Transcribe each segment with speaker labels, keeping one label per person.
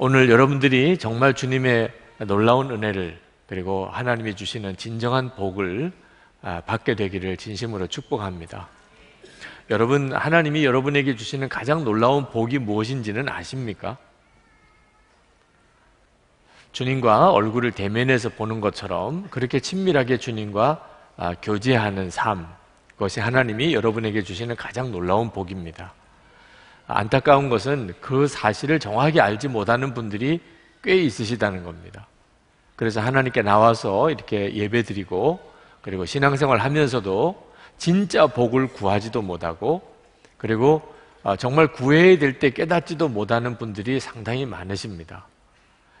Speaker 1: 오늘 여러분들이 정말 주님의 놀라운 은혜를 그리고 하나님이 주시는 진정한 복을 아, 받게 되기를 진심으로 축복합니다. 여러분, 하나님이 여러분에게 주시는 가장 놀라운 복이 무엇인지는 아십니까? 주님과 얼굴을 대면해서 보는 것처럼 그렇게 친밀하게 주님과 아, 교제하는 삶, 그것이 하나님이 여러분에게 주시는 가장 놀라운 복입니다. 안타까운 것은 그 사실을 정확히 알지 못하는 분들이 꽤 있으시다는 겁니다. 그래서 하나님께 나와서 이렇게 예배 드리고 그리고 신앙생활 하면서도 진짜 복을 구하지도 못하고 그리고 어, 정말 구해야 될 때 깨닫지도 못하는 분들이 상당히 많으십니다.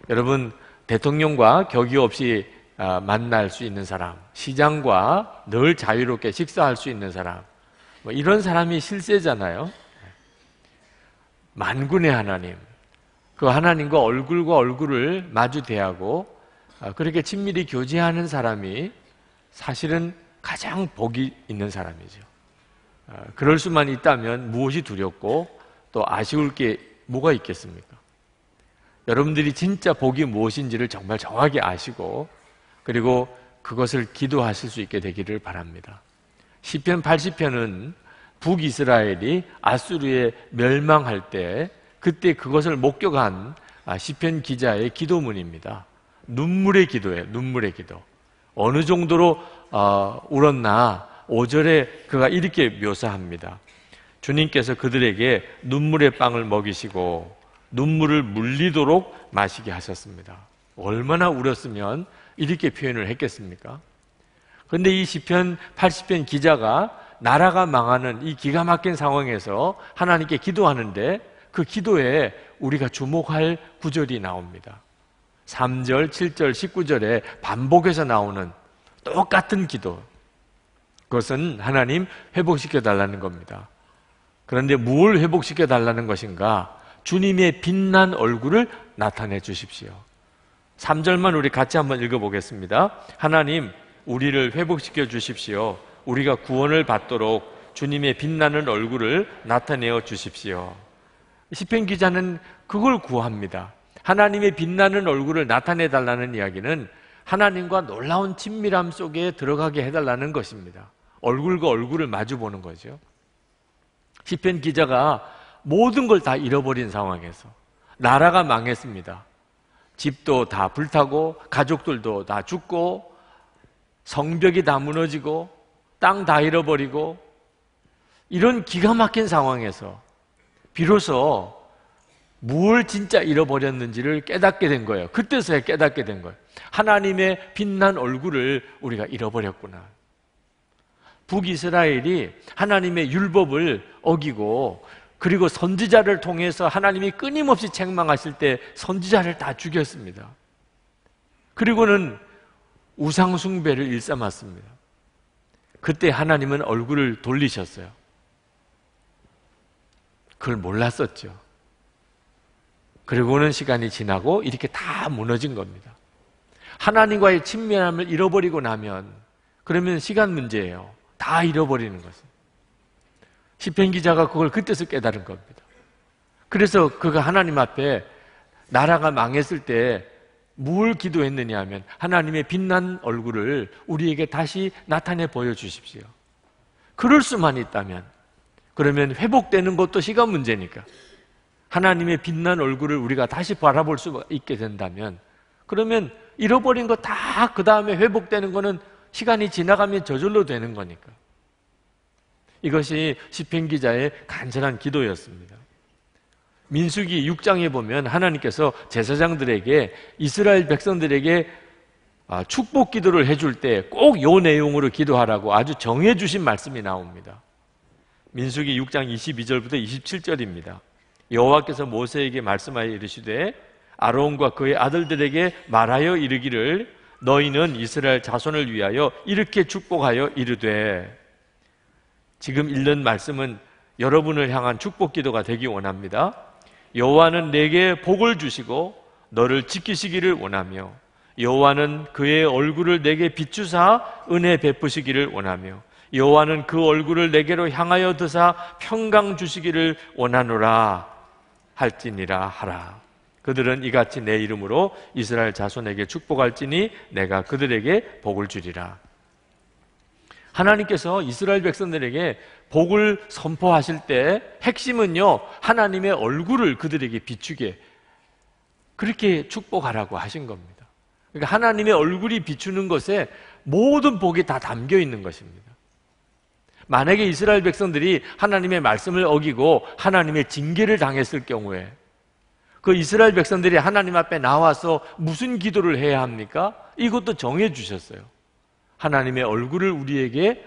Speaker 1: 여러분, 대통령과 격의 없이 어, 만날 수 있는 사람, 시장과 늘 자유롭게 식사할 수 있는 사람, 뭐 이런 사람이 실세잖아요. 만군의 하나님, 그 하나님과 얼굴과 얼굴을 마주 대하고 아, 그렇게 친밀히 교제하는 사람이 사실은 가장 복이 있는 사람이죠. 아, 그럴 수만 있다면 무엇이 두렵고 또 아쉬울 게 뭐가 있겠습니까? 여러분들이 진짜 복이 무엇인지를 정말 정확히 아시고 그리고 그것을 기도하실 수 있게 되기를 바랍니다. 시편 80편은 북이스라엘이 아수르에 멸망할 때 그때 그것을 목격한 아, 시편 기자의 기도문입니다. 눈물의 기도예요. 눈물의 기도. 어느 정도로 어, 울었나 5절에 그가 이렇게 묘사합니다. 주님께서 그들에게 눈물의 빵을 먹이시고 눈물을 물리도록 마시게 하셨습니다. 얼마나 울었으면 이렇게 표현을 했겠습니까? 그런데 이 시편 80편 기자가 나라가 망하는 이 기가 막힌 상황에서 하나님께 기도하는데 그 기도에 우리가 주목할 구절이 나옵니다. 3절, 7절, 19절에 반복해서 나오는 똑같은 기도. 그것은 하나님 회복시켜 달라는 겁니다. 그런데 뭘 회복시켜 달라는 것인가? 주님의 빛난 얼굴을 나타내 주십시오. 3절만 우리 같이 한번 읽어보겠습니다. 하나님, 우리를 회복시켜 주십시오. 우리가 구원을 받도록 주님의 빛나는 얼굴을 나타내어 주십시오. 시편 기자는 그걸 구합니다. 하나님의 빛나는 얼굴을 나타내 달라는 이야기는 하나님과 놀라운 친밀함 속에 들어가게 해달라는 것입니다. 얼굴과 얼굴을 마주 보는 거죠. 시편 기자가 모든 걸 다 잃어버린 상황에서 나라가 망했습니다. 집도 다 불타고 가족들도 다 죽고 성벽이 다 무너지고 땅 다 잃어버리고 이런 기가 막힌 상황에서 비로소 뭘 진짜 잃어버렸는지를 깨닫게 된 거예요. 그때서야 깨닫게 된 거예요. 하나님의 빛난 얼굴을 우리가 잃어버렸구나. 북이스라엘이 하나님의 율법을 어기고 그리고 선지자를 통해서 하나님이 끊임없이 책망하실 때 선지자를 다 죽였습니다. 그리고는 우상숭배를 일삼았습니다. 그때 하나님은 얼굴을 돌리셨어요. 그걸 몰랐었죠. 그리고는 시간이 지나고 이렇게 다 무너진 겁니다. 하나님과의 친밀함을 잃어버리고 나면 그러면 시간 문제예요. 다 잃어버리는 것은. 시편 기자가 그걸 그때서 깨달은 겁니다. 그래서 그가 하나님 앞에 나라가 망했을 때 뭘 기도했느냐 하면 하나님의 빛난 얼굴을 우리에게 다시 나타내 보여주십시오. 그럴 수만 있다면 그러면 회복되는 것도 시간 문제니까 하나님의 빛난 얼굴을 우리가 다시 바라볼 수 있게 된다면 그러면 잃어버린 거 다 그 다음에 회복되는 거는 시간이 지나가면 저절로 되는 거니까. 이것이 시편 기자의 간절한 기도였습니다. 민수기 6장에 보면 하나님께서 제사장들에게 이스라엘 백성들에게 아, 축복 기도를 해줄 때 꼭 요 내용으로 기도하라고 아주 정해 주신 말씀이 나옵니다. 민수기 6장 22절부터 27절입니다. 여호와께서 모세에게 말씀하여 이르시되 아론과 그의 아들들에게 말하여 이르기를 너희는 이스라엘 자손을 위하여 이렇게 축복하여 이르되 지금 읽는 말씀은 여러분을 향한 축복 기도가 되기 원합니다. 여호와는 내게 복을 주시고 너를 지키시기를 원하며 여호와는 그의 얼굴을 내게 비추사 은혜 베푸시기를 원하며 여호와는 그 얼굴을 내게로 향하여 드사 평강 주시기를 원하노라 할지니라 하라. 그들은 이같이 내 이름으로 이스라엘 자손에게 축복할지니 내가 그들에게 복을 주리라. 하나님께서 이스라엘 백성들에게 복을 선포하실 때 핵심은요, 하나님의 얼굴을 그들에게 비추게 그렇게 축복하라고 하신 겁니다. 그러니까 하나님의 얼굴이 비추는 것에 모든 복이 다 담겨 있는 것입니다. 만약에 이스라엘 백성들이 하나님의 말씀을 어기고 하나님의 징계를 당했을 경우에 그 이스라엘 백성들이 하나님 앞에 나와서 무슨 기도를 해야 합니까? 이것도 정해 주셨어요. 하나님의 얼굴을 우리에게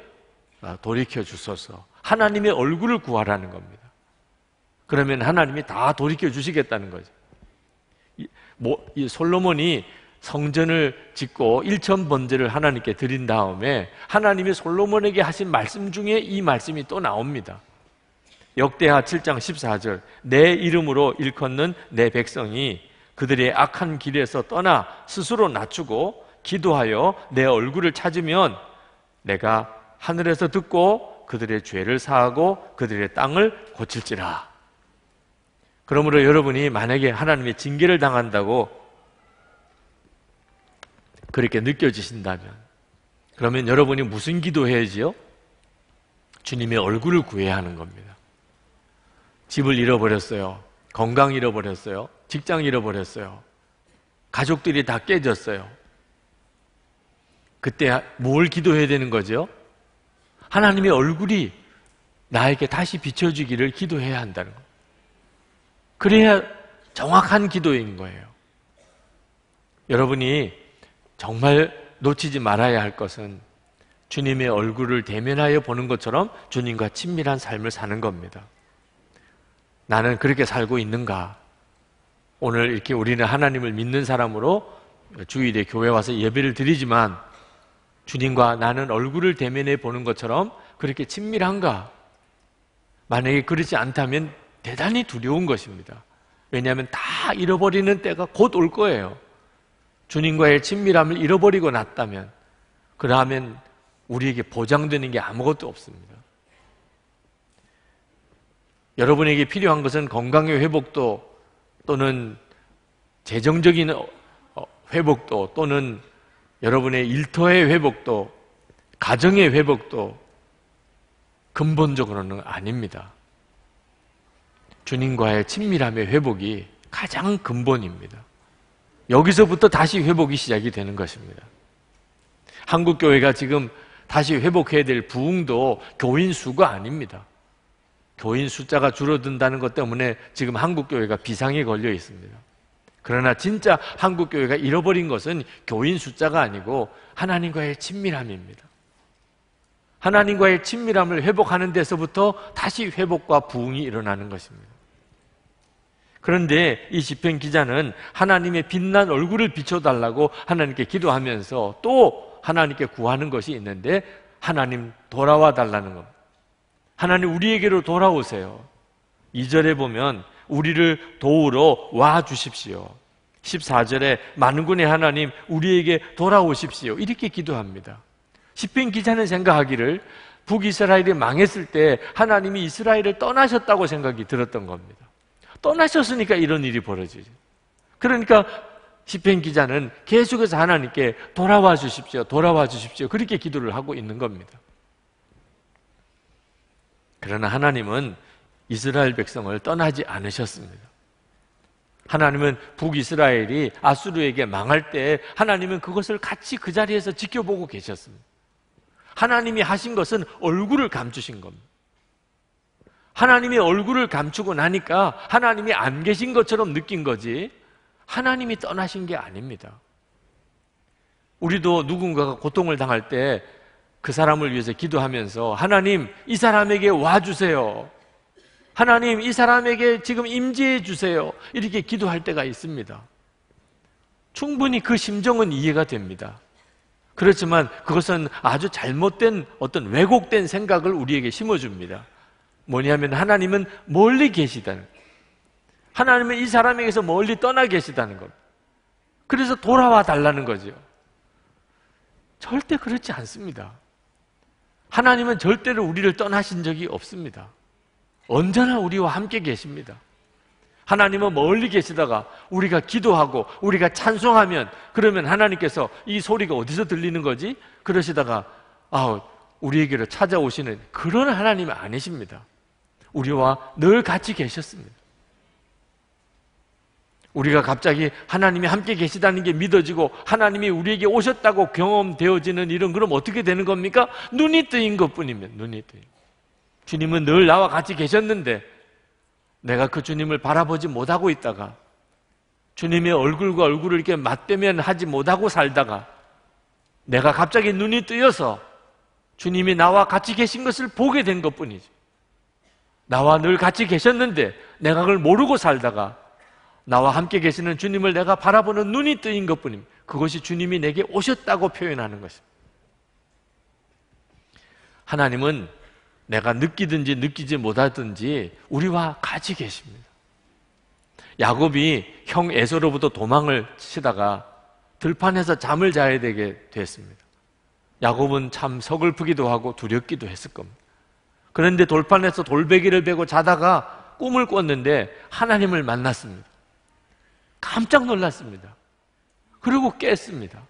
Speaker 1: 돌이켜 주소서. 하나님의 얼굴을 구하라는 겁니다. 그러면 하나님이 다 돌이켜 주시겠다는 거죠. 이, 뭐, 이 솔로몬이 성전을 짓고 일천 번제를 하나님께 드린 다음에 하나님이 솔로몬에게 하신 말씀 중에 이 말씀이 또 나옵니다. 역대하 7장 14절 내 이름으로 일컫는 내 백성이 그들의 악한 길에서 떠나 스스로 낮추고 기도하여 내 얼굴을 찾으면 내가 하늘에서 듣고 그들의 죄를 사하고 그들의 땅을 고칠지라. 그러므로 여러분이 만약에 하나님의 징계를 당한다고 그렇게 느껴지신다면 그러면 여러분이 무슨 기도해야지요? 주님의 얼굴을 구해야 하는 겁니다. 집을 잃어버렸어요. 건강 잃어버렸어요. 직장 잃어버렸어요. 가족들이 다 깨졌어요. 그때 뭘 기도해야 되는 거죠? 하나님의 얼굴이 나에게 다시 비춰주기를 기도해야 한다는 거. 그래야 정확한 기도인 거예요. 여러분이 정말 놓치지 말아야 할 것은 주님의 얼굴을 대면하여 보는 것처럼 주님과 친밀한 삶을 사는 겁니다. 나는 그렇게 살고 있는가? 오늘 이렇게 우리는 하나님을 믿는 사람으로 주일에 교회 와서 예배를 드리지만 주님과 나는 얼굴을 대면해 보는 것처럼 그렇게 친밀한가? 만약에 그렇지 않다면 대단히 두려운 것입니다. 왜냐하면 다 잃어버리는 때가 곧 올 거예요. 주님과의 친밀함을 잃어버리고 났다면, 그러면 우리에게 보장되는 게 아무것도 없습니다. 여러분에게 필요한 것은 건강의 회복도 또는 재정적인 어, 회복도 또는 여러분의 일터의 회복도 가정의 회복도 근본적으로는 아닙니다. 주님과의 친밀함의 회복이 가장 근본입니다. 여기서부터 다시 회복이 시작이 되는 것입니다. 한국 교회가 지금 다시 회복해야 될 부흥도 교인 수가 아닙니다. 교인 숫자가 줄어든다는 것 때문에 지금 한국 교회가 비상에 걸려 있습니다. 그러나 진짜 한국 교회가 잃어버린 것은 교인 숫자가 아니고 하나님과의 친밀함입니다. 하나님과의 친밀함을 회복하는 데서부터 다시 회복과 부흥이 일어나는 것입니다. 그런데 이 시편 기자는 하나님의 빛난 얼굴을 비춰달라고 하나님께 기도하면서 또 하나님께 구하는 것이 있는데 하나님 돌아와 달라는 겁니다. 하나님 우리에게로 돌아오세요. 2절에 보면 우리를 도우러 와 주십시오. 14절에 만군의 하나님 우리에게 돌아오십시오. 이렇게 기도합니다. 시편 기자는 생각하기를 북이스라엘이 망했을 때 하나님이 이스라엘을 떠나셨다고 생각이 들었던 겁니다. 떠나셨으니까 이런 일이 벌어지죠. 그러니까 시편 기자는 계속해서 하나님께 돌아와 주십시오. 돌아와 주십시오. 그렇게 기도를 하고 있는 겁니다. 그러나 하나님은 이스라엘 백성을 떠나지 않으셨습니다. 하나님은 북이스라엘이 아수르에게 망할 때 하나님은 그것을 같이 그 자리에서 지켜보고 계셨습니다. 하나님이 하신 것은 얼굴을 감추신 겁니다. 하나님이 얼굴을 감추고 나니까 하나님이 안 계신 것처럼 느낀 거지 하나님이 떠나신 게 아닙니다. 우리도 누군가가 고통을 당할 때 그 사람을 위해서 기도하면서 하나님 이 사람에게 와주세요. 하나님 이 사람에게 지금 임재해 주세요. 이렇게 기도할 때가 있습니다. 충분히 그 심정은 이해가 됩니다. 그렇지만 그것은 아주 잘못된 어떤 왜곡된 생각을 우리에게 심어줍니다. 뭐냐면 하나님은 멀리 계시다는 하나님은 이 사람에게서 멀리 떠나 계시다는 것. 그래서 돌아와 달라는 거죠. 절대 그렇지 않습니다. 하나님은 절대로 우리를 떠나신 적이 없습니다. 언제나 우리와 함께 계십니다. 하나님은 멀리 계시다가 우리가 기도하고 우리가 찬송하면 그러면 하나님께서 이 소리가 어디서 들리는 거지? 그러시다가 아, 우리에게로 찾아오시는 그런 하나님이 아니십니다. 우리와 늘 같이 계셨습니다. 우리가 갑자기 하나님이 함께 계시다는 게 믿어지고 하나님이 우리에게 오셨다고 경험되어지는 일은 그럼 어떻게 되는 겁니까? 눈이 뜨인 것 뿐이면 눈이 뜨인. 주님은 늘 나와 같이 계셨는데 내가 그 주님을 바라보지 못하고 있다가 주님의 얼굴과 얼굴을 이렇게 맞대면 하지 못하고 살다가 내가 갑자기 눈이 뜨여서 주님이 나와 같이 계신 것을 보게 된 것 뿐이죠. 나와 늘 같이 계셨는데 내가 그걸 모르고 살다가 나와 함께 계시는 주님을 내가 바라보는 눈이 뜨인 것 뿐입니다. 그것이 주님이 내게 오셨다고 표현하는 것입니다. 하나님은 내가 느끼든지 느끼지 못하든지 우리와 같이 계십니다. 야곱이 형 에서로부터 도망을 치다가 들판에서 잠을 자야 되게 됐습니다. 야곱은 참 서글프기도 하고 두렵기도 했을 겁니다. 그런데 돌판에서 돌베기를 베고 자다가 꿈을 꿨는데 하나님을 만났습니다. 깜짝 놀랐습니다. 그리고 깼습니다.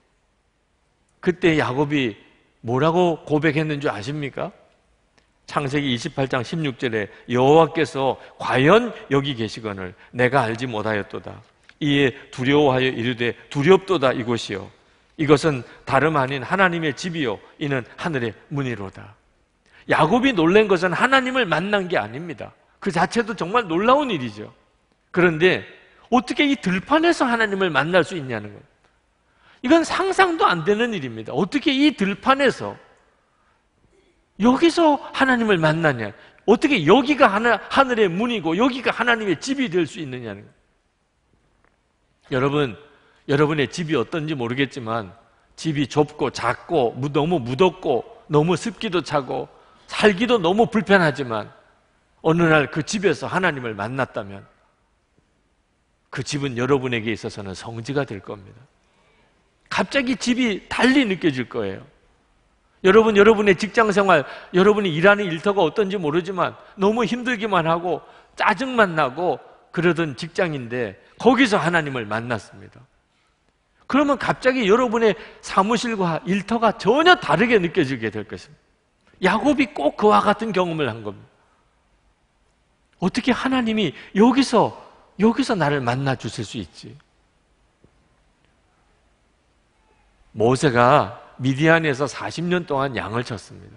Speaker 1: 그때 야곱이 뭐라고 고백했는 줄 아십니까? 창세기 28장 16절에 여호와께서 과연 여기 계시거늘 내가 알지 못하였도다. 이에 두려워하여 이르되 두렵도다 이곳이요. 이것은 다름 아닌 하나님의 집이요. 이는 하늘의 문이로다. 야곱이 놀란 것은 하나님을 만난 게 아닙니다. 그 자체도 정말 놀라운 일이죠. 그런데 어떻게 이 들판에서 하나님을 만날 수 있냐는 거예요. 이건 상상도 안 되는 일입니다. 어떻게 이 들판에서 여기서 하나님을 만나냐? 어떻게 여기가 하나, 하늘의 문이고 여기가 하나님의 집이 될 수 있느냐는. 여러분, 여러분의 집이 어떤지 모르겠지만 집이 좁고 작고 너무 무덥고 너무 습기도 차고 살기도 너무 불편하지만 어느 날 그 집에서 하나님을 만났다면 그 집은 여러분에게 있어서는 성지가 될 겁니다. 갑자기 집이 달리 느껴질 거예요. 여러분, 여러분의 직장 생활, 여러분이 일하는 일터가 어떤지 모르지만 너무 힘들기만 하고 짜증만 나고 그러던 직장인데 거기서 하나님을 만났습니다. 그러면 갑자기 여러분의 사무실과 일터가 전혀 다르게 느껴지게 될 것입니다. 야곱이 꼭 그와 같은 경험을 한 겁니다. 어떻게 하나님이 여기서, 여기서 나를 만나 주실 수 있지? 모세가 미디안에서 40년 동안 양을 쳤습니다.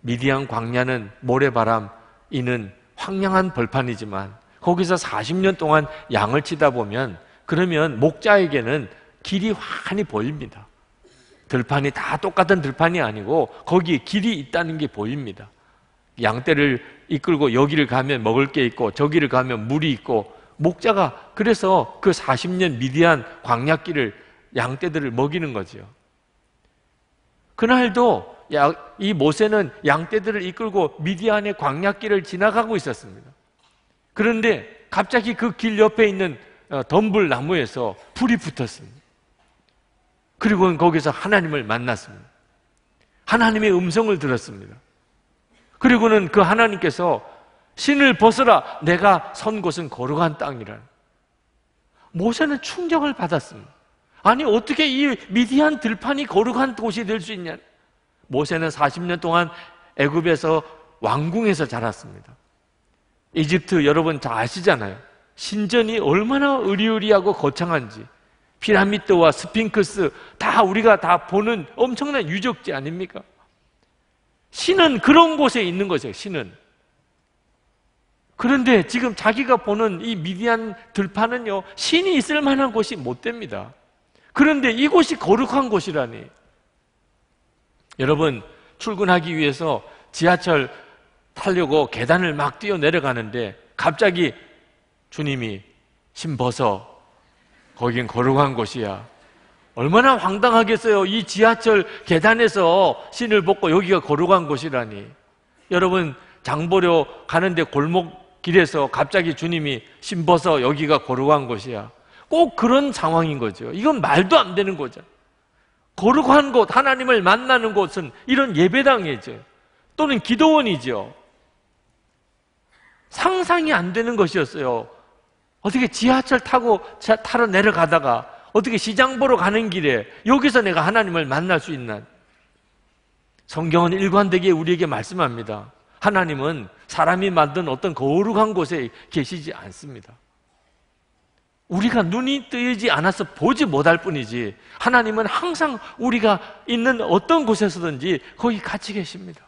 Speaker 1: 미디안 광야는 모래바람 이는 황량한 벌판이지만 거기서 40년 동안 양을 치다 보면 그러면 목자에게는 길이 환히 보입니다. 들판이 다 똑같은 들판이 아니고 거기에 길이 있다는 게 보입니다. 양떼를 이끌고 여기를 가면 먹을 게 있고 저기를 가면 물이 있고 목자가 그래서 그 40년 미디안 광야길을 양떼들을 먹이는 거지요. 그날도 이 모세는 양떼들을 이끌고 미디안의 광야길을 지나가고 있었습니다. 그런데 갑자기 그 길 옆에 있는 어, 덤불 나무에서 불이 붙었습니다. 그리고 거기서 하나님을 만났습니다. 하나님의 음성을 들었습니다. 그리고는 그 하나님께서 신을 벗어라 내가 선 곳은 거룩한 땅이라. 모세는 충격을 받았습니다. 아니 어떻게 이 미디안 들판이 거룩한 곳이 될 수 있냐? 모세는 40년 동안 애굽에서 왕궁에서 자랐습니다. 이집트 여러분 다 아시잖아요. 신전이 얼마나 의리의리하고 거창한지 피라미드와 스핑크스 다 우리가 다 보는 엄청난 유적지 아닙니까? 신은 그런 곳에 있는 거죠. 신은. 그런데 지금 자기가 보는 이 미디안 들판은요 신이 있을 만한 곳이 못 됩니다. 그런데 이곳이 거룩한 곳이라니. 여러분, 출근하기 위해서 지하철 타려고 계단을 막 뛰어 내려가는데 갑자기 주님이 신 벗어. 거긴 거룩한 곳이야. 얼마나 황당하겠어요. 이 지하철 계단에서 신을 벗고 여기가 거룩한 곳이라니. 여러분, 장보려 가는데 골목길에서 갑자기 주님이 신 벗어 여기가 거룩한 곳이야. 꼭 그런 상황인 거죠. 이건 말도 안 되는 거죠. 거룩한 곳, 하나님을 만나는 곳은 이런 예배당이죠. 또는 기도원이죠. 상상이 안 되는 것이었어요. 어떻게 지하철 타고 타러 내려가다가 어떻게 시장 보러 가는 길에 여기서 내가 하나님을 만날 수 있나? 성경은 일관되게 우리에게 말씀합니다. 하나님은 사람이 만든 어떤 거룩한 곳에 계시지 않습니다. 우리가 눈이 뜨이지 않아서 보지 못할 뿐이지 하나님은 항상 우리가 있는 어떤 곳에서든지 거기 같이 계십니다.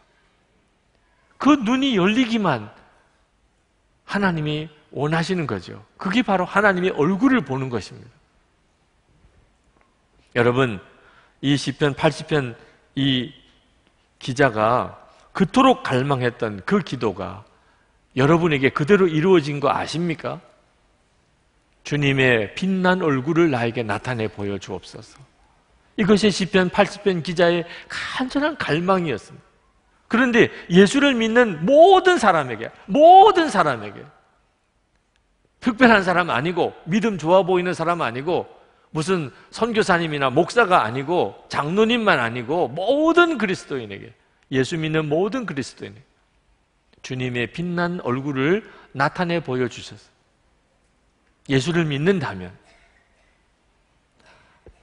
Speaker 1: 그 눈이 열리기만 하나님이 원하시는 거죠. 그게 바로 하나님의 얼굴을 보는 것입니다. 여러분, 이 시편 80편 이 기자가 그토록 갈망했던 그 기도가 여러분에게 그대로 이루어진 거 아십니까? 주님의 빛난 얼굴을 나에게 나타내 보여 주옵소서. 이것이 시편 80편 기자의 간절한 갈망이었습니다. 그런데 예수를 믿는 모든 사람에게 모든 사람에게 특별한 사람 아니고 믿음 좋아 보이는 사람 아니고 무슨 선교사님이나 목사가 아니고 장로님만 아니고 모든 그리스도인에게 예수 믿는 모든 그리스도인에게 주님의 빛난 얼굴을 나타내 보여주셨어요. 예수를 믿는다면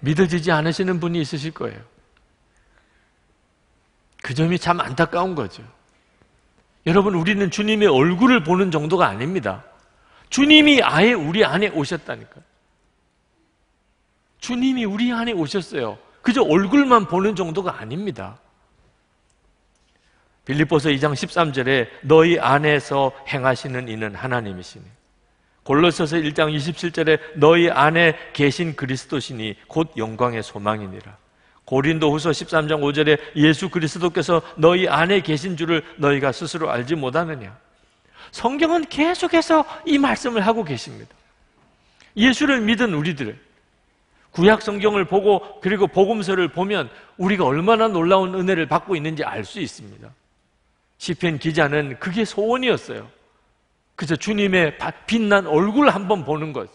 Speaker 1: 믿어지지 않으시는 분이 있으실 거예요. 그 점이 참 안타까운 거죠. 여러분, 우리는 주님의 얼굴을 보는 정도가 아닙니다. 주님이 아예 우리 안에 오셨다니까. 주님이 우리 안에 오셨어요. 그저 얼굴만 보는 정도가 아닙니다. 빌립보서 2장 13절에 너희 안에서 행하시는 이는 하나님이시니 골로새서 1장 27절에 너희 안에 계신 그리스도시니 곧 영광의 소망이니라. 고린도후서 13장 5절에 예수 그리스도께서 너희 안에 계신 줄을 너희가 스스로 알지 못하느냐. 성경은 계속해서 이 말씀을 하고 계십니다. 예수를 믿은 우리들 구약 성경을 보고 그리고 복음서를 보면 우리가 얼마나 놀라운 은혜를 받고 있는지 알 수 있습니다. 시편 기자는 그게 소원이었어요. 그래서 주님의 빛난 얼굴 한번 보는 것.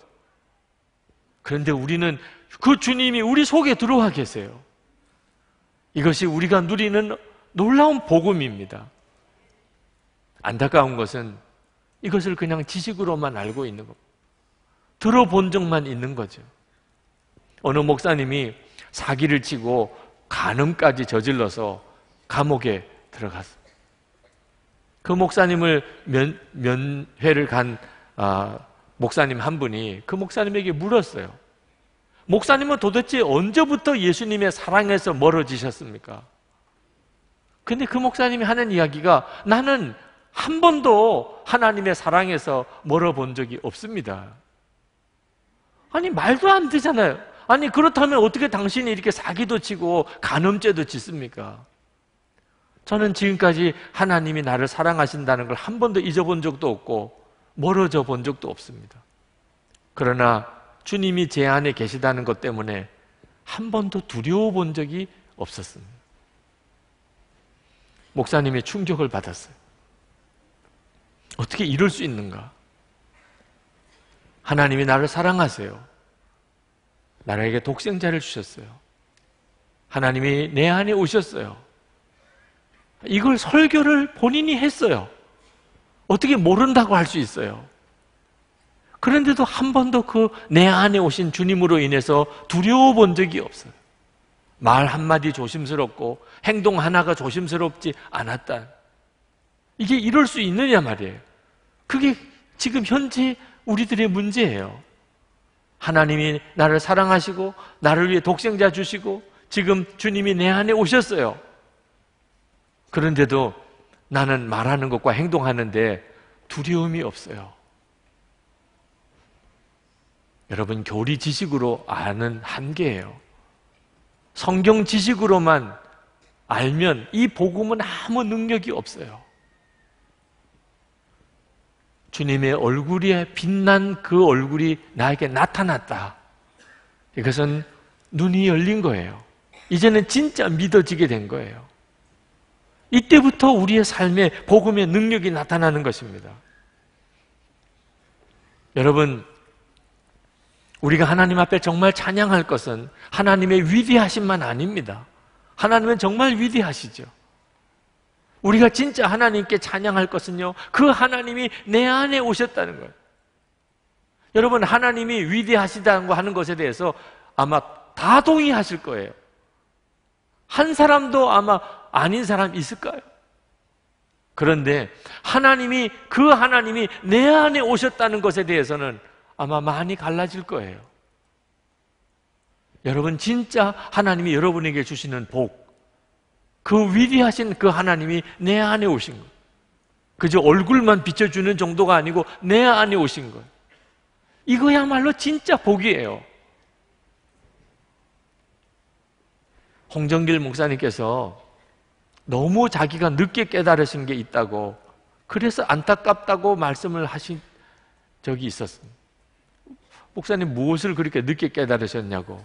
Speaker 1: 그런데 우리는 그 주님이 우리 속에 들어와 계세요. 이것이 우리가 누리는 놀라운 복음입니다. 안타까운 것은 이것을 그냥 지식으로만 알고 있는 것. 들어본 적만 있는 거죠. 어느 목사님이 사기를 치고 간음까지 저질러서 감옥에 들어갔습니다. 그 목사님을 면, 면회를 간 아, 목사님 한 분이 그 목사님에게 물었어요. 목사님은 도대체 언제부터 예수님의 사랑에서 멀어지셨습니까? 근데 그 목사님이 하는 이야기가 나는 한 번도 하나님의 사랑에서 멀어본 적이 없습니다. 아니, 말도 안 되잖아요. 아니, 그렇다면 어떻게 당신이 이렇게 사기도 치고 간음죄도 짓습니까? 저는 지금까지 하나님이 나를 사랑하신다는 걸 한 번도 잊어본 적도 없고 멀어져 본 적도 없습니다. 그러나 주님이 제 안에 계시다는 것 때문에 한 번도 두려워 본 적이 없었습니다. 목사님이 충격을 받았어요. 어떻게 이럴 수 있는가? 하나님이 나를 사랑하세요. 나에게 독생자를 주셨어요. 하나님이 내 안에 오셨어요. 이걸 설교를 본인이 했어요. 어떻게 모른다고 할 수 있어요? 그런데도 한 번도 그 내 안에 오신 주님으로 인해서 두려워 본 적이 없어요. 말 한마디 조심스럽고 행동 하나가 조심스럽지 않았다. 이게 이럴 수 있느냐 말이에요. 그게 지금 현재 우리들의 문제예요. 하나님이 나를 사랑하시고 나를 위해 독생자 주시고 지금 주님이 내 안에 오셨어요. 그런데도 나는 말하는 것과 행동하는데 두려움이 없어요. 여러분, 교리 지식으로 아는 한계예요. 성경 지식으로만 알면 이 복음은 아무 능력이 없어요. 주님의 얼굴에 빛난 그 얼굴이 나에게 나타났다. 이것은 눈이 열린 거예요. 이제는 진짜 믿어지게 된 거예요. 이때부터 우리의 삶에 복음의 능력이 나타나는 것입니다. 여러분, 우리가 하나님 앞에 정말 찬양할 것은 하나님의 위대하심만 아닙니다. 하나님은 정말 위대하시죠. 우리가 진짜 하나님께 찬양할 것은요, 그 하나님이 내 안에 오셨다는 거예요. 여러분, 하나님이 위대하시다고 하는 것에 대해서 아마 다 동의하실 거예요. 한 사람도 아마 아닌 사람 있을까요? 그런데 하나님이, 그 하나님이 내 안에 오셨다는 것에 대해서는 아마 많이 갈라질 거예요. 여러분, 진짜 하나님이 여러분에게 주시는 복, 그 위대하신 그 하나님이 내 안에 오신 것. 그저 얼굴만 비춰주는 정도가 아니고 내 안에 오신 것. 이거야말로 진짜 복이에요. 홍정길 목사님께서 너무 자기가 늦게 깨달으신 게 있다고 그래서 안타깝다고 말씀을 하신 적이 있었습니다. 목사님 무엇을 그렇게 늦게 깨달으셨냐고.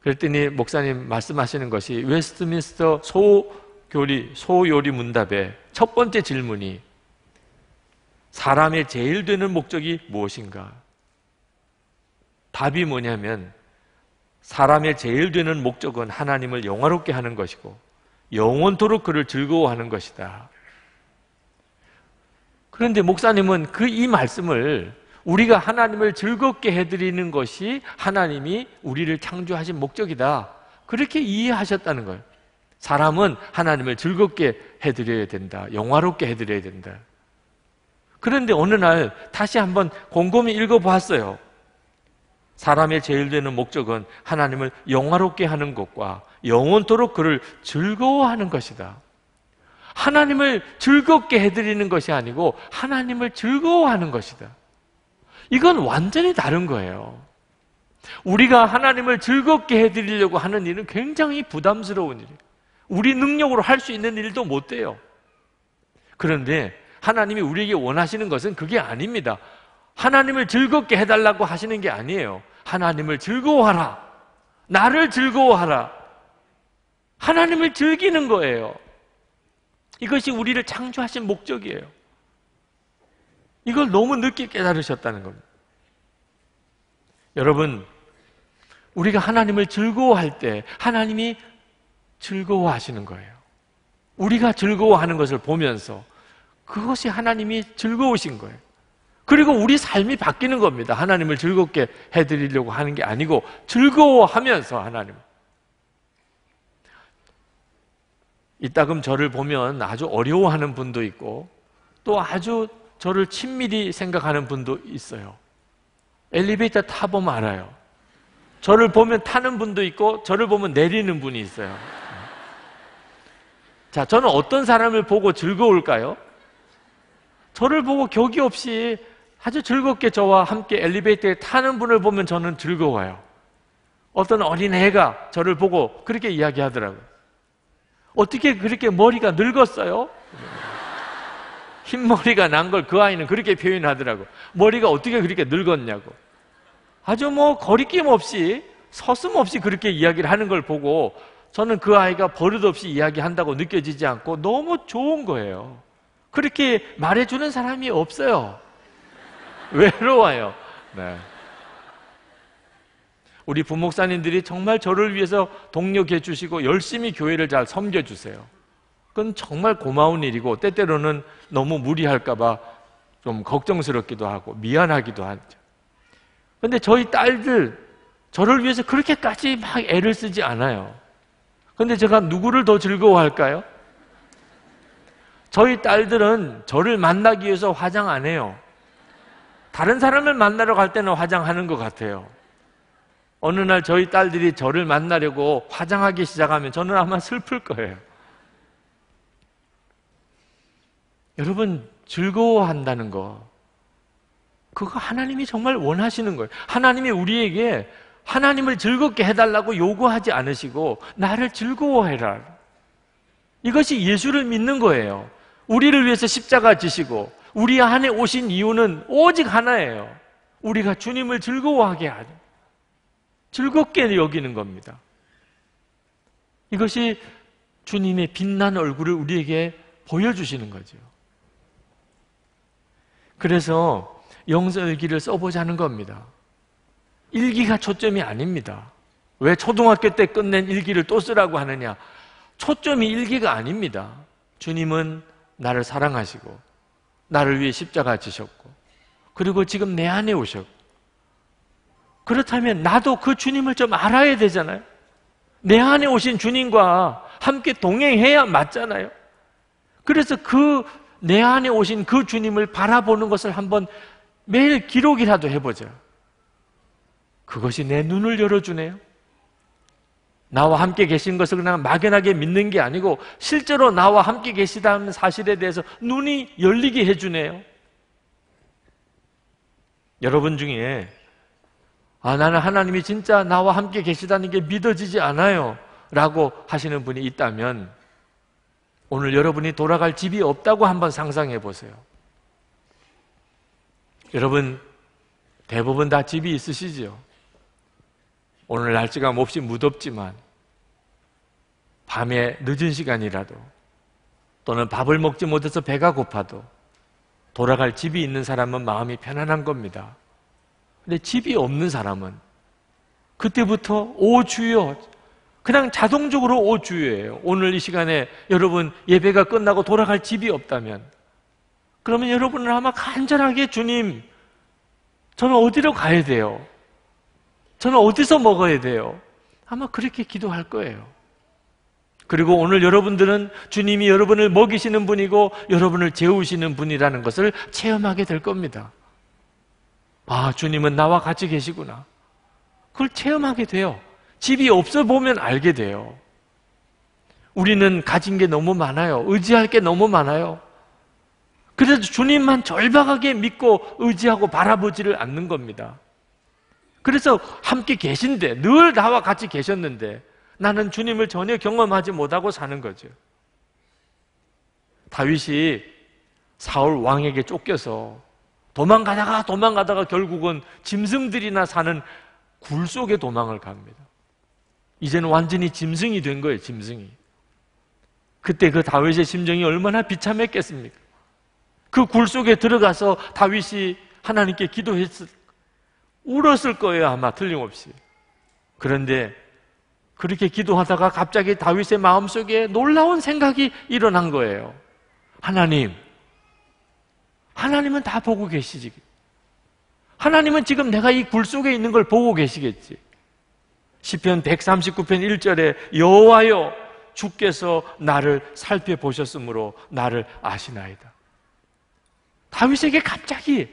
Speaker 1: 그랬더니 목사님 말씀하시는 것이 웨스트민스터 소교리, 소요리 문답의 첫 번째 질문이 사람의 제일 되는 목적이 무엇인가? 답이 뭐냐면 사람의 제일 되는 목적은 하나님을 영화롭게 하는 것이고 영원토록 그를 즐거워하는 것이다. 그런데 목사님은 그 이 말씀을 우리가 하나님을 즐겁게 해드리는 것이 하나님이 우리를 창조하신 목적이다. 그렇게 이해하셨다는 거예요. 사람은 하나님을 즐겁게 해드려야 된다. 영화롭게 해드려야 된다. 그런데 어느 날 다시 한번 곰곰이 읽어보았어요. 사람의 제일 되는 목적은 하나님을 영화롭게 하는 것과 영원토록 그를 즐거워하는 것이다. 하나님을 즐겁게 해드리는 것이 아니고 하나님을 즐거워하는 것이다. 이건 완전히 다른 거예요. 우리가 하나님을 즐겁게 해드리려고 하는 일은 굉장히 부담스러운 일이에요. 우리 능력으로 할 수 있는 일도 못 돼요. 그런데 하나님이 우리에게 원하시는 것은 그게 아닙니다. 하나님을 즐겁게 해달라고 하시는 게 아니에요. 하나님을 즐거워하라. 나를 즐거워하라. 하나님을 즐기는 거예요. 이것이 우리를 창조하신 목적이에요. 이걸 너무 늦게 깨달으셨다는 겁니다. 여러분, 우리가 하나님을 즐거워할 때 하나님이 즐거워하시는 거예요. 우리가 즐거워하는 것을 보면서 그것이 하나님이 즐거우신 거예요. 그리고 우리 삶이 바뀌는 겁니다. 하나님을 즐겁게 해드리려고 하는 게 아니고 즐거워하면서 하나님. 이따금 저를 보면 아주 어려워하는 분도 있고 또 아주 저를 친밀히 생각하는 분도 있어요. 엘리베이터 타보면 알아요. 저를 보면 타는 분도 있고 저를 보면 내리는 분이 있어요. 자, 저는 어떤 사람을 보고 즐거울까요? 저를 보고 격이 없이 아주 즐겁게 저와 함께 엘리베이터에 타는 분을 보면 저는 즐거워요. 어떤 어린애가 저를 보고 그렇게 이야기하더라고요. 어떻게 그렇게 머리가 늙었어요? 흰머리가 난 걸 그 아이는 그렇게 표현하더라고. 머리가 어떻게 그렇게 늙었냐고. 아주 뭐 거리낌 없이 서슴없이 그렇게 이야기를 하는 걸 보고 저는 그 아이가 버릇없이 이야기한다고 느껴지지 않고 너무 좋은 거예요. 그렇게 말해주는 사람이 없어요. 외로워요. 네. 우리 부목사님들이 정말 저를 위해서 동력해 주시고 열심히 교회를 잘 섬겨 주세요. 그건 정말 고마운 일이고 때때로는 너무 무리할까 봐 좀 걱정스럽기도 하고 미안하기도 하죠. 근데 저희 딸들 저를 위해서 그렇게까지 막 애를 쓰지 않아요. 근데 제가 누구를 더 즐거워할까요? 저희 딸들은 저를 만나기 위해서 화장 안 해요. 다른 사람을 만나러 갈 때는 화장하는 것 같아요. 어느 날 저희 딸들이 저를 만나려고 화장하기 시작하면 저는 아마 슬플 거예요. 여러분, 즐거워한다는 거. 그거 하나님이 정말 원하시는 거예요. 하나님이 우리에게 하나님을 즐겁게 해달라고 요구하지 않으시고, 나를 즐거워해라. 이것이 예수를 믿는 거예요. 우리를 위해서 십자가 지시고, 우리 안에 오신 이유는 오직 하나예요. 우리가 주님을 즐거워하게 하는, 즐겁게 여기는 겁니다. 이것이 주님의 빛난 얼굴을 우리에게 보여주시는 거죠. 그래서 영서일기를 써보자는 겁니다. 일기가 초점이 아닙니다. 왜 초등학교 때 끝낸 일기를 또 쓰라고 하느냐? 초점이 일기가 아닙니다. 주님은 나를 사랑하시고, 나를 위해 십자가 지셨고, 그리고 지금 내 안에 오셨고. 그렇다면 나도 그 주님을 좀 알아야 되잖아요. 내 안에 오신 주님과 함께 동행해야 맞잖아요. 그래서 그 내 안에 오신 그 주님을 바라보는 것을 한번 매일 기록이라도 해보죠. 그것이 내 눈을 열어주네요. 나와 함께 계신 것을 그냥 막연하게 믿는 게 아니고 실제로 나와 함께 계시다는 사실에 대해서 눈이 열리게 해주네요. 여러분 중에 아, 나는 하나님이 진짜 나와 함께 계시다는 게 믿어지지 않아요. 라고 하시는 분이 있다면 오늘 여러분이 돌아갈 집이 없다고 한번 상상해 보세요. 여러분, 대부분 다 집이 있으시죠? 오늘 날씨가 몹시 무덥지만 밤에 늦은 시간이라도 또는 밥을 먹지 못해서 배가 고파도 돌아갈 집이 있는 사람은 마음이 편안한 겁니다. 근데 집이 없는 사람은 그때부터 오 주여 그냥 자동적으로 오 주여예요. 오늘 이 시간에 여러분 예배가 끝나고 돌아갈 집이 없다면 그러면 여러분은 아마 간절하게 주님 저는 어디로 가야 돼요? 저는 어디서 먹어야 돼요? 아마 그렇게 기도할 거예요. 그리고 오늘 여러분들은 주님이 여러분을 먹이시는 분이고 여러분을 재우시는 분이라는 것을 체험하게 될 겁니다. 아, 주님은 나와 같이 계시구나. 그걸 체험하게 돼요. 집이 없어 보면 알게 돼요. 우리는 가진 게 너무 많아요. 의지할 게 너무 많아요. 그래서 주님만 절박하게 믿고 의지하고 바라보지를 않는 겁니다. 그래서 함께 계신데, 늘 나와 같이 계셨는데, 나는 주님을 전혀 경험하지 못하고 사는 거죠. 다윗이 사울 왕에게 쫓겨서 도망가다가 도망가다가 결국은 짐승들이나 사는 굴 속에 도망을 갑니다. 이제는 완전히 짐승이 된 거예요, 짐승이. 그때 그 다윗의 심정이 얼마나 비참했겠습니까? 그 굴 속에 들어가서 다윗이 하나님께 기도했을, 울었을 거예요, 아마 틀림없이. 그런데 그렇게 기도하다가 갑자기 다윗의 마음속에 놀라운 생각이 일어난 거예요. 하나님, 하나님은 다 보고 계시지. 하나님은 지금 내가 이 굴 속에 있는 걸 보고 계시겠지. 시편 139편 1절에 여호와여 주께서 나를 살펴보셨으므로 나를 아시나이다. 다윗에게 갑자기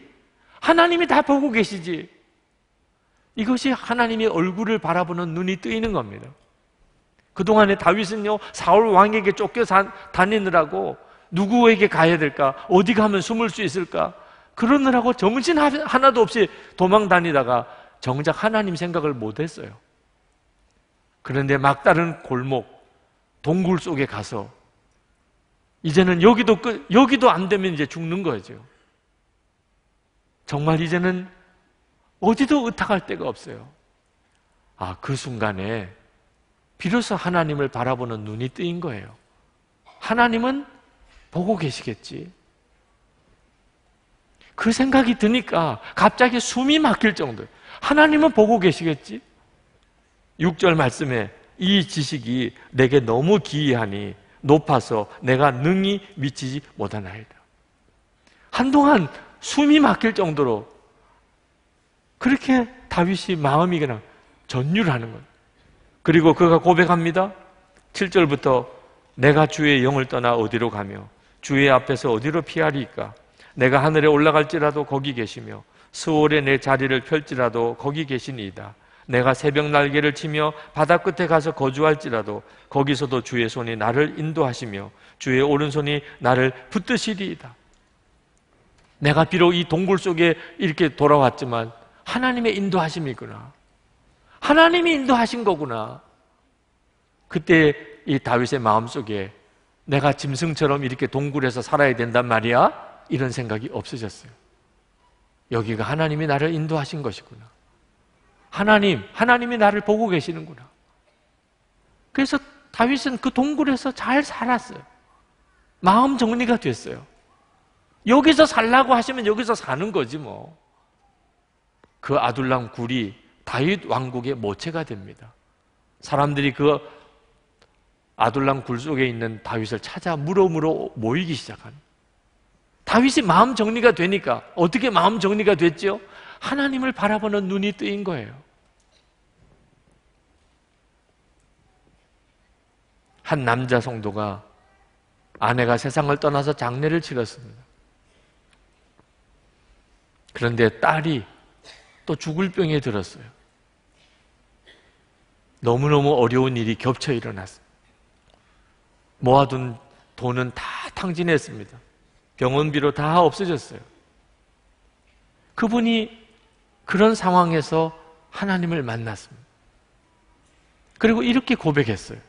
Speaker 1: 하나님이 다 보고 계시지. 이것이 하나님의 얼굴을 바라보는 눈이 뜨이는 겁니다. 그동안에 다윗은요, 사울 왕에게 쫓겨 다니느라고 누구에게 가야 될까? 어디 가면 숨을 수 있을까? 그러느라고 정신 하나도 없이 도망 다니다가 정작 하나님 생각을 못 했어요. 그런데 막다른 골목, 동굴 속에 가서 이제는 여기도 끝, 여기도 안 되면 이제 죽는 거죠. 정말 이제는 어디도 의탁할 데가 없어요. 아, 그 순간에 비로소 하나님을 바라보는 눈이 뜨인 거예요. 하나님은 보고 계시겠지. 그 생각이 드니까 갑자기 숨이 막힐 정도. 하나님은 보고 계시겠지. 6절 말씀에 이 지식이 내게 너무 기이하니 높아서 내가 능히 미치지 못하나이다. 한동안 숨이 막힐 정도로 그렇게 다윗이 마음이 그냥 전율 하는 거예요. 그리고 그가 고백합니다. 7절부터 내가 주의 영을 떠나 어디로 가며 주의 앞에서 어디로 피하리까? 내가 하늘에 올라갈지라도 거기 계시며 수월에 내 자리를 펼지라도 거기 계시니이다. 내가 새벽 날개를 치며 바다 끝에 가서 거주할지라도 거기서도 주의 손이 나를 인도하시며 주의 오른손이 나를 붙드시리이다. 내가 비록 이 동굴 속에 이렇게 돌아왔지만 하나님의 인도하심이구나. 하나님이 인도하신 거구나. 그때 이 다윗의 마음속에 내가 짐승처럼 이렇게 동굴에서 살아야 된단 말이야? 이런 생각이 없어졌어요. 여기가 하나님이 나를 인도하신 것이구나. 하나님, 하나님이 나를 보고 계시는구나. 그래서 다윗은 그 동굴에서 잘 살았어요. 마음 정리가 됐어요. 여기서 살라고 하시면 여기서 사는 거지 뭐. 그 아둘람 굴이 다윗 왕국의 모체가 됩니다. 사람들이 그 아둘람 굴 속에 있는 다윗을 찾아 물어 물어 모이기 시작한. 다윗이 마음 정리가 되니까 어떻게 마음 정리가 됐죠? 하나님을 바라보는 눈이 뜨인 거예요. 한 남자 성도가 아내가 세상을 떠나서 장례를 치렀습니다. 그런데 딸이 또 죽을 병에 들었어요. 너무너무 어려운 일이 겹쳐 일어났습니다. 모아둔 돈은 다 탕진했습니다. 병원비로 다 없어졌어요. 그분이 그런 상황에서 하나님을 만났습니다. 그리고 이렇게 고백했어요.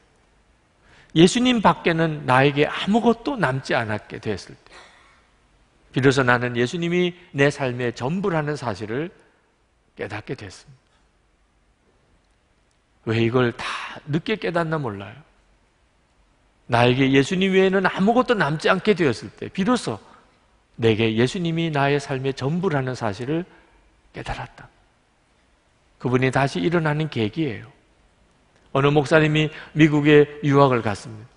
Speaker 1: 예수님 밖에는 나에게 아무것도 남지 않았게 됐을 때, 비로소 나는 예수님이 내 삶의 전부라는 사실을 깨닫게 됐습니다. 왜 이걸 다 늦게 깨닫나 몰라요. 나에게 예수님 외에는 아무것도 남지 않게 되었을 때, 비로소 내게 예수님이 나의 삶의 전부라는 사실을 깨달았다. 그분이 다시 일어나는 계기예요. 어느 목사님이 미국에 유학을 갔습니다.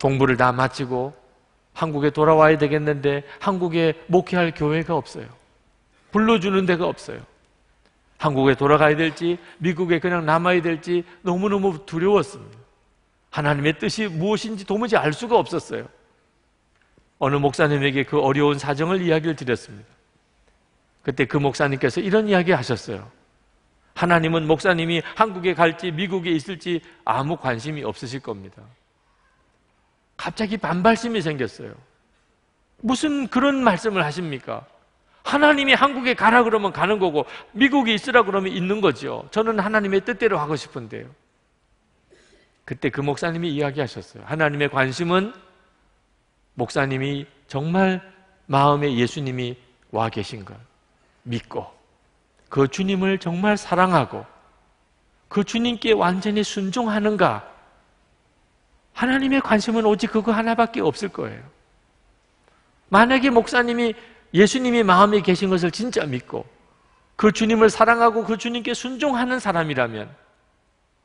Speaker 1: 공부를 다 마치고 한국에 돌아와야 되겠는데 한국에 목회할 교회가 없어요. 불러주는 데가 없어요. 한국에 돌아가야 될지 미국에 그냥 남아야 될지 너무너무 두려웠습니다. 하나님의 뜻이 무엇인지 도무지 알 수가 없었어요. 어느 목사님에게 그 어려운 사정을 이야기를 드렸습니다. 그때 그 목사님께서 이런 이야기 하셨어요. 하나님은 목사님이 한국에 갈지 미국에 있을지 아무 관심이 없으실 겁니다. 갑자기 반발심이 생겼어요. 무슨 그런 말씀을 하십니까? 하나님이 한국에 가라 그러면 가는 거고 미국에 있으라 그러면 있는 거죠. 저는 하나님의 뜻대로 하고 싶은데요. 그때 그 목사님이 이야기하셨어요. 하나님의 관심은 목사님이 정말 마음에 예수님이 와 계신 것 믿고 그 주님을 정말 사랑하고 그 주님께 완전히 순종하는가 하나님의 관심은 오직 그거 하나밖에 없을 거예요. 만약에 목사님이 예수님이 마음에 계신 것을 진짜 믿고 그 주님을 사랑하고 그 주님께 순종하는 사람이라면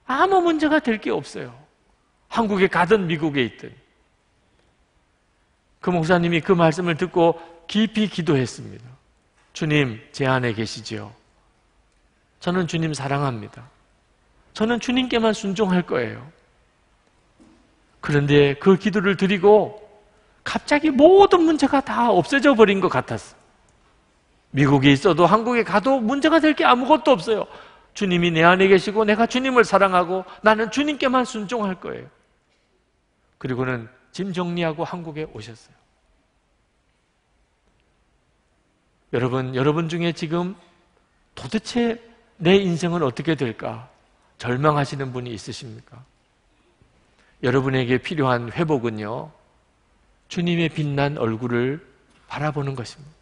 Speaker 1: 아무 문제가 될 게 없어요. 한국에 가든 미국에 있든. 그 목사님이 그 말씀을 듣고 깊이 기도했습니다. 주님, 제 안에 계시지요. 저는 주님 사랑합니다. 저는 주님께만 순종할 거예요. 그런데 그 기도를 드리고 갑자기 모든 문제가 다 없어져 버린 것 같았어. 미국에 있어도 한국에 가도 문제가 될 게 아무것도 없어요. 주님이 내 안에 계시고 내가 주님을 사랑하고 나는 주님께만 순종할 거예요. 그리고는 짐 정리하고 한국에 오셨어요. 여러분, 여러분 중에 지금 도대체 내 인생은 어떻게 될까? 절망하시는 분이 있으십니까? 여러분에게 필요한 회복은요, 주님의 빛난 얼굴을 바라보는 것입니다.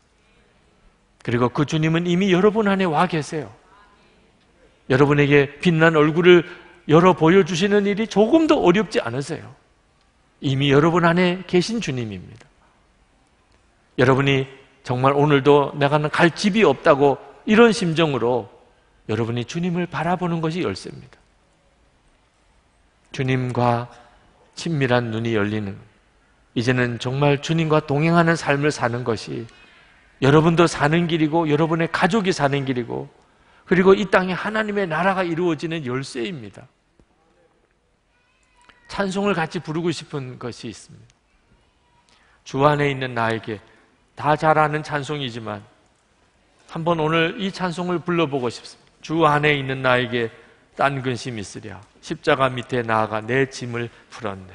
Speaker 1: 그리고 그 주님은 이미 여러분 안에 와 계세요. 여러분에게 빛난 얼굴을 열어 보여주시는 일이 조금 더 어렵지 않으세요. 이미 여러분 안에 계신 주님입니다. 여러분이 정말 오늘도 내가 갈 집이 없다고 이런 심정으로 여러분이 주님을 바라보는 것이 열쇠입니다. 주님과 친밀한 눈이 열리는 이제는 정말 주님과 동행하는 삶을 사는 것이 여러분도 사는 길이고 여러분의 가족이 사는 길이고 그리고 이 땅에 하나님의 나라가 이루어지는 열쇠입니다. 찬송을 같이 부르고 싶은 것이 있습니다. 주 안에 있는 나에게 다 잘 아는 찬송이지만 한번 오늘 이 찬송을 불러보고 싶습니다. 주 안에 있는 나에게 딴 근심 있으랴. 십자가 밑에 나아가 내 짐을 풀었네.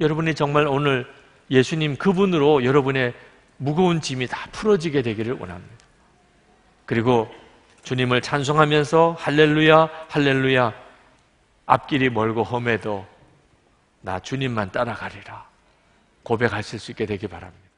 Speaker 1: 여러분이 정말 오늘 예수님 그분으로 여러분의 무거운 짐이 다 풀어지게 되기를 원합니다. 그리고 주님을 찬송하면서 할렐루야, 할렐루야. 앞길이 멀고 험해도 나 주님만 따라가리라. 고백하실 수 있게 되기 바랍니다.